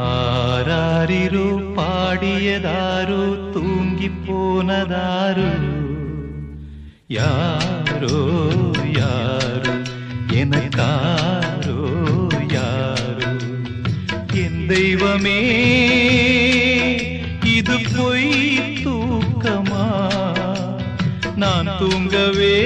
ஆராரிரோ பாடியதாரோ தூங்கி போனதாரோ யாரோ யாரோ எனக்காரோ யாரோ? என் தெய்வமே இது பொய் தூக்கமா? நான் தூங்கவே